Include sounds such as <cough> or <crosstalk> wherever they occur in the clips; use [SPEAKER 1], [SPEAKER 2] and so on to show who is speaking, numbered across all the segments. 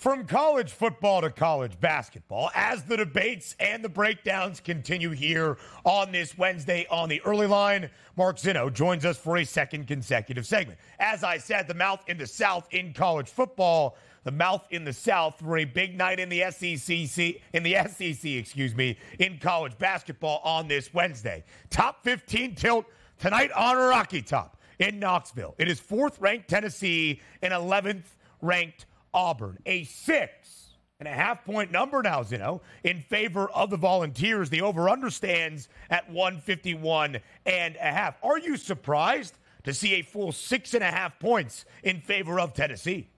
[SPEAKER 1] From college football to college basketball, as the debates and the breakdowns continue here on this Wednesday on the early line, Mark Zinno joins us for a second consecutive segment. As I said, the mouth in the South in college football, the mouth in the South for a big night in the SEC, in the SEC, excuse me, in college basketball on this Wednesday. Top 15 tilt tonight on Rocky Top in Knoxville. It is fourth ranked Tennessee and 11th ranked Auburn. A six and a half point number now, Zinno, in favor of the Volunteers. The over understands at 151 and a half. Are you surprised to see a full six and a half points in favor of Tennessee?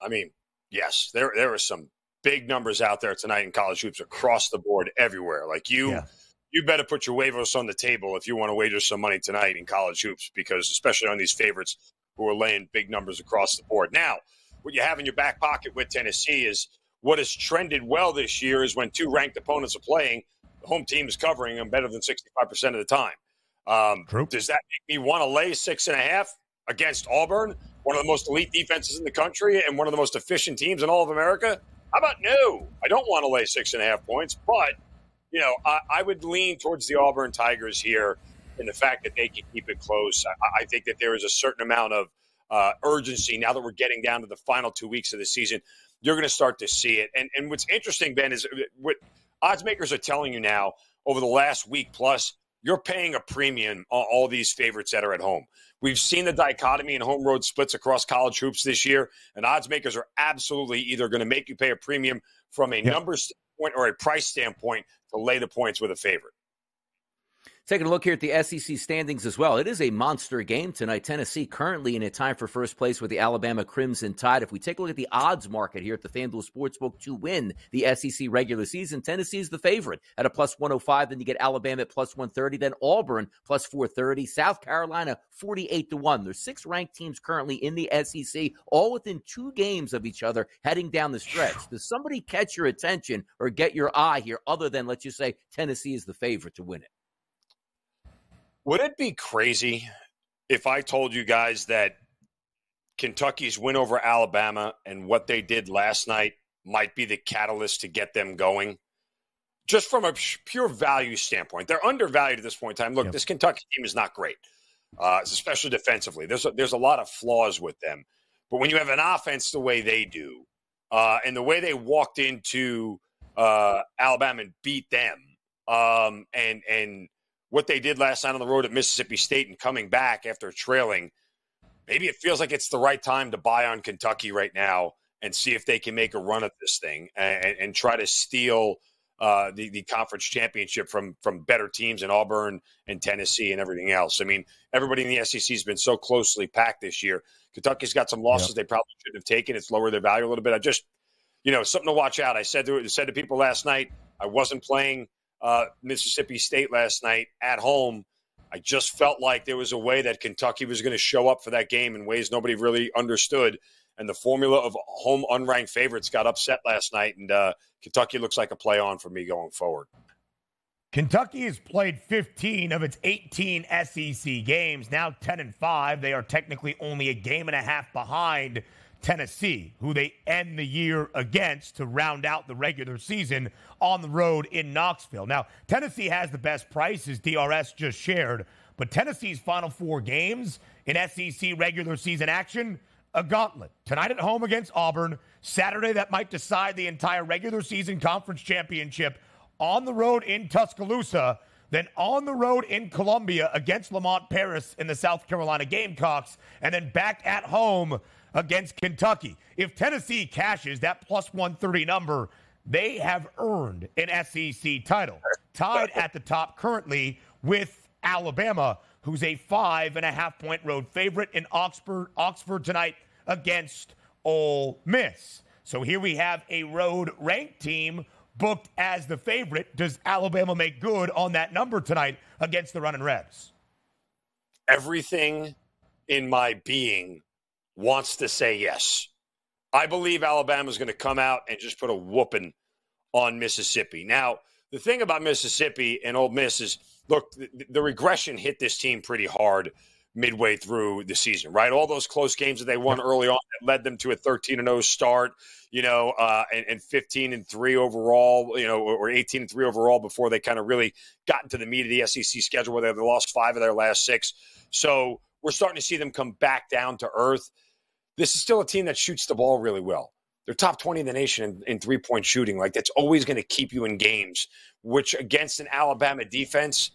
[SPEAKER 2] I mean, yes, there there are some big numbers out there tonight in college hoops across the board everywhere. Like you yeah. you better put your waivers on the table if you want to wager some money tonight in college hoops because especially on these favorites who are laying big numbers across the board. Now, what you have in your back pocket with Tennessee is what has trended well this year is when two ranked opponents are playing, the home team is covering them better than 65% of the time. Um, True. Does that make me want to lay six and a half against Auburn, one of the most elite defenses in the country and one of the most efficient teams in all of America? How about no? I don't want to lay six and a half points, but you know, I, I would lean towards the Auburn Tigers here in the fact that they can keep it close. I, I think that there is a certain amount of uh, urgency now that we're getting down to the final two weeks of the season. You're going to start to see it. And, and what's interesting, Ben, is what odds makers are telling you now over the last week plus, you're paying a premium on all these favorites that are at home. We've seen the dichotomy in home road splits across college hoops this year, and odds makers are absolutely either going to make you pay a premium from a yep. number standpoint or a price standpoint to lay the points with a favorite.
[SPEAKER 3] Taking a look here at the SEC standings as well. It is a monster game tonight. Tennessee currently in a tie for first place with the Alabama Crimson Tide. If we take a look at the odds market here at the FanDuel Sportsbook to win the SEC regular season, Tennessee is the favorite at a plus 105. Then you get Alabama at plus 130. Then Auburn plus 430. South Carolina 48 to 1. There's six ranked teams currently in the SEC, all within two games of each other heading down the stretch. Does somebody catch your attention or get your eye here other than, let's just say, Tennessee is the favorite to win it?
[SPEAKER 2] Would it be crazy if I told you guys that Kentucky's win over Alabama and what they did last night might be the catalyst to get them going? Just from a pure value standpoint, they're undervalued at this point in time. Look, yep. this Kentucky team is not great, uh, especially defensively. There's a, there's a lot of flaws with them, but when you have an offense the way they do, uh, and the way they walked into uh, Alabama and beat them, um, and and what they did last night on the road at Mississippi State and coming back after trailing, maybe it feels like it's the right time to buy on Kentucky right now and see if they can make a run at this thing and, and try to steal uh, the the conference championship from from better teams in Auburn and Tennessee and everything else. I mean, everybody in the SEC has been so closely packed this year. Kentucky's got some losses yep. they probably shouldn't have taken. It's lowered their value a little bit. I just, you know, something to watch out. I said to said to people last night, I wasn't playing uh, Mississippi State last night at home. I just felt like there was a way that Kentucky was going to show up for that game in ways nobody really understood. And the formula of home unranked favorites got upset last night, and uh, Kentucky looks like a play on for me going forward.
[SPEAKER 1] Kentucky has played 15 of its 18 SEC games, now 10 and 5. They are technically only a game and a half behind Tennessee, who they end the year against to round out the regular season on the road in Knoxville. Now, Tennessee has the best prices DRS just shared, but Tennessee's final four games in SEC regular season action, a gauntlet. Tonight at home against Auburn, Saturday that might decide the entire regular season conference championship on the road in Tuscaloosa, then on the road in Columbia against Lamont Paris in the South Carolina Gamecocks, and then back at home against Kentucky. If Tennessee cashes that plus 130 number, they have earned an SEC title. Tied at the top currently with Alabama, who's a five and a half point road favorite in Oxford, Oxford tonight against Ole Miss. So here we have a road ranked team booked as the favorite. Does Alabama make good on that number tonight against the running Rebs?
[SPEAKER 2] Everything in my being wants to say yes. I believe Alabama's going to come out and just put a whooping on Mississippi. Now, the thing about Mississippi and Ole Miss is look, the, the regression hit this team pretty hard midway through the season, right? All those close games that they won early on that led them to a 13 and 0 start, you know, uh, and, and 15 and 3 overall, you know, or 18 and 3 overall before they kind of really got into the meat of the SEC schedule where they lost five of their last six. So we're starting to see them come back down to earth. This is still a team that shoots the ball really well. They're top 20 in the nation in, in three point shooting. Like that's always going to keep you in games, which against an Alabama defense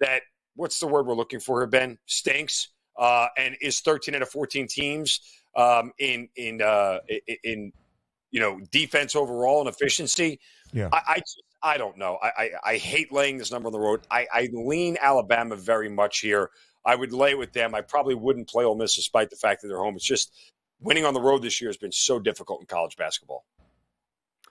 [SPEAKER 2] that what's the word we're looking for here, Ben? Stinks. Uh, and is 13 out of 14 teams um, in in uh, in you know defense overall and efficiency.
[SPEAKER 1] Yeah,
[SPEAKER 2] I, I I don't know. I, I, I hate laying this number on the road. I, I lean Alabama very much here. I would lay with them. I probably wouldn't play Ole Miss despite the fact that they're home. It's just winning on the road this year has been so difficult in college basketball.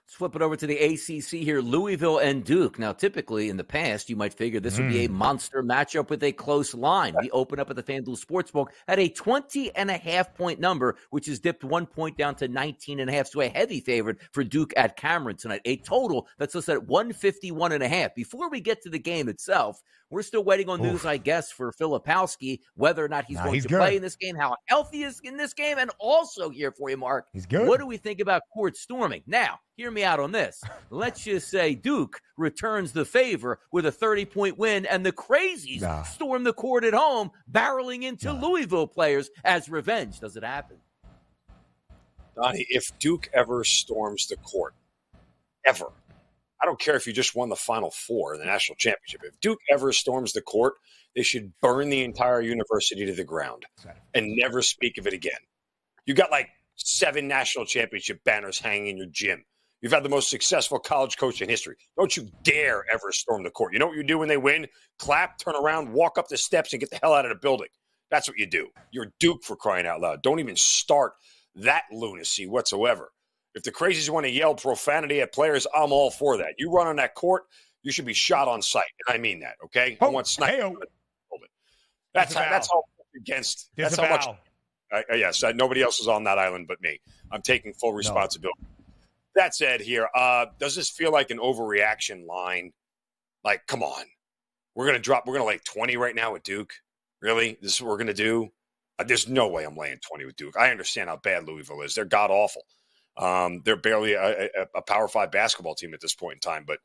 [SPEAKER 3] Let's flip it over to the ACC here. Louisville and Duke. Now, typically in the past, you might figure this would be a
[SPEAKER 1] Mm.
[SPEAKER 3] monster matchup with a close line. We open up at the FanDuel Sportsbook at a 20 and a half point number, which has dipped one point down to 19 and a half. So a heavy favorite for Duke at Cameron tonight. A total that's listed at 151 and a half. Before we get to the game itself, we're still waiting on news,
[SPEAKER 1] Oof.
[SPEAKER 3] I guess, for Filipowski, whether or not he's
[SPEAKER 1] Nah,
[SPEAKER 3] going
[SPEAKER 1] he's
[SPEAKER 3] to
[SPEAKER 1] good.
[SPEAKER 3] play in this game, how healthy he is in this game, and also here for you, Mark.
[SPEAKER 1] he's good.
[SPEAKER 3] What do we think about court storming? Now, hear me out on this. <laughs> Let's just say Duke returns the favor with a 30 point win, and the crazies
[SPEAKER 1] Nah.
[SPEAKER 3] storm the court at home, barreling into
[SPEAKER 1] Nah.
[SPEAKER 3] Louisville players as revenge. Does it happen?
[SPEAKER 2] Donnie, if Duke ever storms the court, ever, I don't care if you just won the Final Four in the national championship. If Duke ever storms the court, they should burn the entire university to the ground and never speak of it again. You got like seven national championship banners hanging in your gym. You've had the most successful college coach in history. Don't you dare ever storm the court. You know what you do when they win? Clap, turn around, walk up the steps, and get the hell out of the building. That's what you do. You're Duke for crying out loud. Don't even start that lunacy whatsoever. If the crazies want to yell profanity at players, I'm all for that. You run on that court, you should be shot on sight. And I mean that, okay? I
[SPEAKER 1] Oh,
[SPEAKER 2] want snipers.
[SPEAKER 1] hey-o.
[SPEAKER 2] That's how, that's how against. That's how much. I, I- yes, I, nobody else is on that island but me. I'm taking full responsibility. That said, here, uh, does this feel like an overreaction line? Like, come on, we're gonna drop. We're gonna lay 20 right now with Duke. Really, this is what we're gonna do? Uh, there's no way I'm laying 20 with Duke. I understand how bad Louisville is. They're god awful. Um, they're barely a, a, a Power Five basketball team at this point in time. But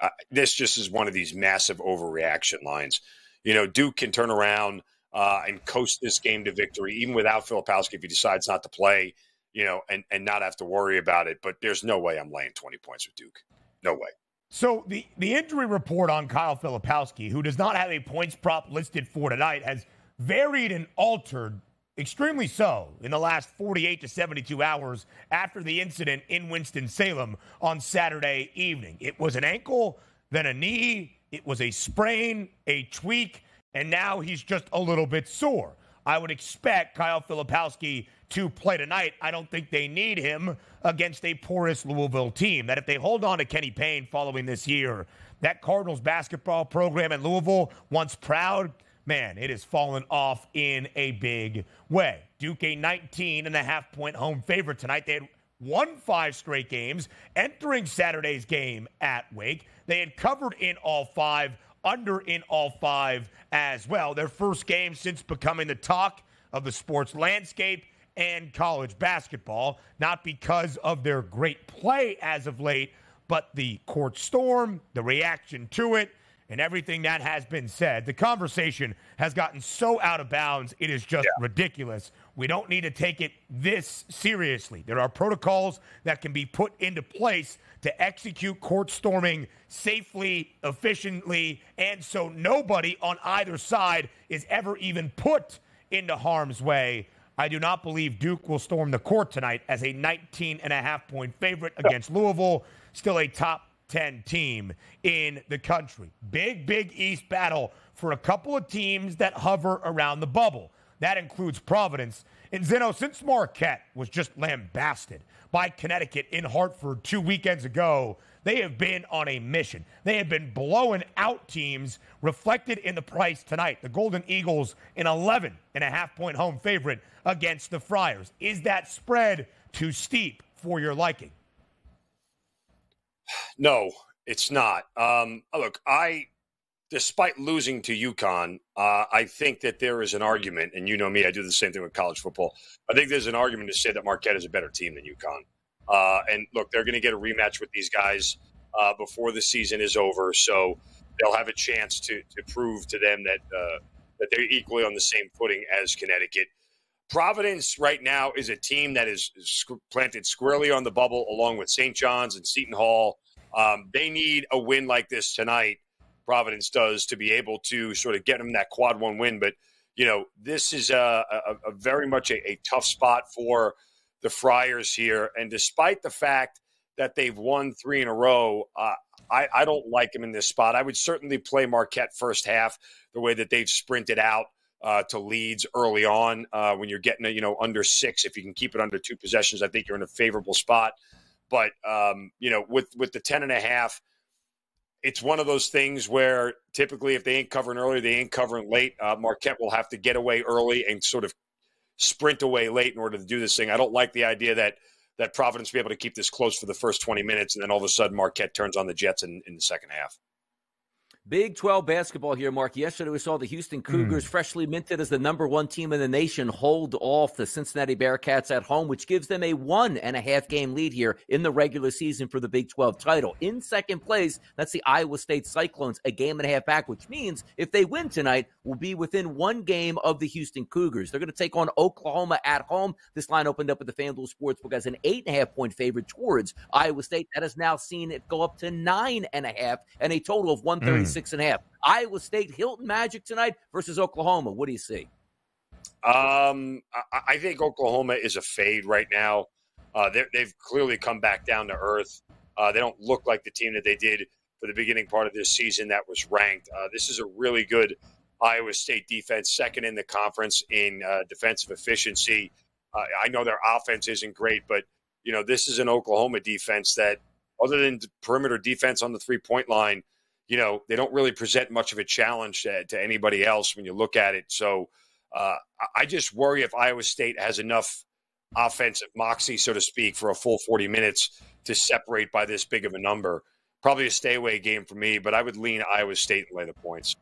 [SPEAKER 2] uh, this just is one of these massive overreaction lines. You know, Duke can turn around uh, and coast this game to victory, even without Filipowski if he decides not to play, you know, and, and not have to worry about it. But there's no way I'm laying 20 points with Duke. No way.
[SPEAKER 1] So the, the injury report on Kyle Filipowski, who does not have a points prop listed for tonight, has varied and altered extremely so in the last 48 to 72 hours after the incident in Winston-Salem on Saturday evening. It was an ankle, then a knee, it was a sprain, a tweak, and now he's just a little bit sore. I would expect Kyle Filipowski to play tonight. I don't think they need him against a porous Louisville team. That if they hold on to Kenny Payne following this year, that Cardinals basketball program in Louisville, once proud, man, it has fallen off in a big way. Duke a 19 and a half point home favorite tonight. They had won five straight games entering Saturday's game at Wake. They had covered in all five, under in all five as well. Their first game since becoming the talk of the sports landscape and college basketball, not because of their great play as of late, but the court storm, the reaction to it, and everything that has been said. The conversation has gotten so out of bounds, it is just ridiculous. We don't need to take it this seriously. There are protocols that can be put into place to execute court storming safely, efficiently, and so nobody on either side is ever even put into harm's way. I do not believe Duke will storm the court tonight as a 19 and a half point favorite against Louisville, still a top 10 team in the country. Big, big East battle for a couple of teams that hover around the bubble. That includes Providence. And Zinno, since Marquette was just lambasted by Connecticut in Hartford two weekends ago, they have been on a mission. They have been blowing out teams reflected in the price tonight. The Golden Eagles, an 11 and a half point home favorite against the Friars. Is that spread too steep for your liking?
[SPEAKER 2] No, it's not. Um, look, I despite losing to UConn, uh, I think that there is an argument, and you know me, I do the same thing with college football. I think there's an argument to say that Marquette is a better team than UConn. Uh, and look, they're going to get a rematch with these guys uh, before the season is over, so they'll have a chance to to prove to them that uh, that they're equally on the same footing as Connecticut. Providence right now is a team that is planted squarely on the bubble, along with St. John's and Seton Hall. Um, they need a win like this tonight Providence does to be able to sort of get them that quad one win. But you know, this is a, a, a very much a, a, tough spot for the Friars here. And despite the fact that they've won three in a row, uh, I, I don't like them in this spot. I would certainly play Marquette first half the way that they've sprinted out. Uh, to leads early on uh, when you're getting you know under six if you can keep it under two possessions i think you're in a favorable spot but um, you know with with the ten and a half it's one of those things where typically if they ain't covering early, they ain't covering late. Uh, Marquette will have to get away early and sort of sprint away late in order to do this thing. I don't like the idea that that Providence be able to keep this close for the first 20 minutes and then all of a sudden Marquette turns on the Jets in, in the second half.
[SPEAKER 3] Big 12 basketball here, Mark. Yesterday we saw the Houston Cougars, mm. freshly minted as the number one team in the nation, hold off the Cincinnati Bearcats at home, which gives them a one and a half game lead here in the regular season for the Big 12 title. In second place, that's the Iowa State Cyclones, a game and a half back, which means if they win tonight, will be within one game of the Houston Cougars. They're going to take on Oklahoma at home. This line opened up at the FanDuel Sportsbook as an eight and a half point favorite towards Iowa State. That has now seen it go up to nine and a half and a total of 136. Mm six and a half. Iowa State, Hilton Magic tonight versus Oklahoma. What do you see?
[SPEAKER 2] Um, I think Oklahoma is a fade right now. Uh, they've clearly come back down to earth. Uh, they don't look like the team that they did for the beginning part of this season that was ranked. Uh, this is a really good Iowa State defense, second in the conference in uh, defensive efficiency. I know their offense isn't great, but you know this is an Oklahoma defense that, other than perimeter defense on the three point line, you know, they don't really present much of a challenge to, to anybody else when you look at it. So uh, I just worry if Iowa State has enough offensive moxie, so to speak, for a full 40 minutes to separate by this big of a number. Probably a stay away game for me, but I would lean Iowa State and lay the points.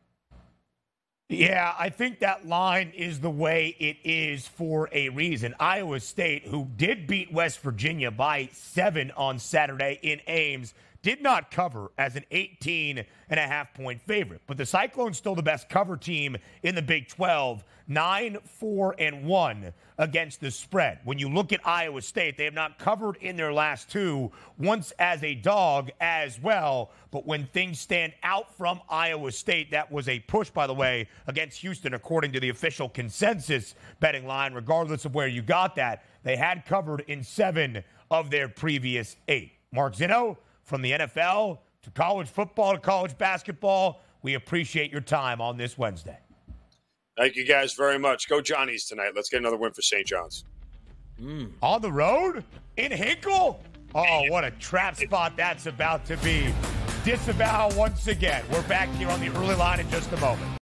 [SPEAKER 1] Yeah, I think that line is the way it is for a reason. Iowa State, who did beat West Virginia by seven on Saturday in Ames, did not cover as an 18 and a half point favorite. But the Cyclones still the best cover team in the Big 12, 9 4 and 1 against the spread. When you look at Iowa State, they have not covered in their last two, once as a dog as well. But when things stand out from Iowa State, that was a push, by the way, against Houston, according to the official consensus betting line, regardless of where you got that. They had covered in seven of their previous eight. Mark Zinno, from the NFL to college football to college basketball. We appreciate your time on this Wednesday.
[SPEAKER 2] Thank you guys very much. Go Johnnies tonight. Let's get another win for St. John's.
[SPEAKER 1] Mm. On the road in Hinkle? Oh, what a trap spot that's about to be. Disavow once again. We're back here on the early line in just a moment.